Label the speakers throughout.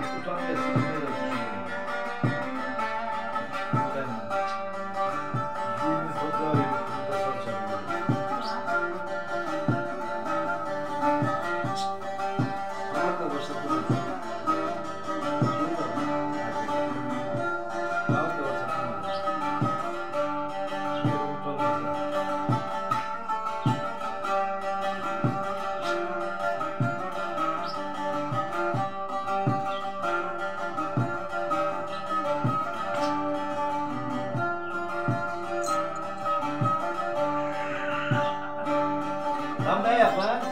Speaker 1: Escuchando Goiabano.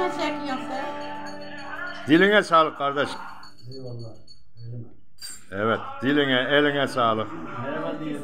Speaker 2: Kime çekiyorsun sen?
Speaker 3: Diline sağlık kardeş.
Speaker 4: Eyvallah.
Speaker 3: Evet, diline, eline sağlık.
Speaker 4: Merhaba
Speaker 1: diyelim.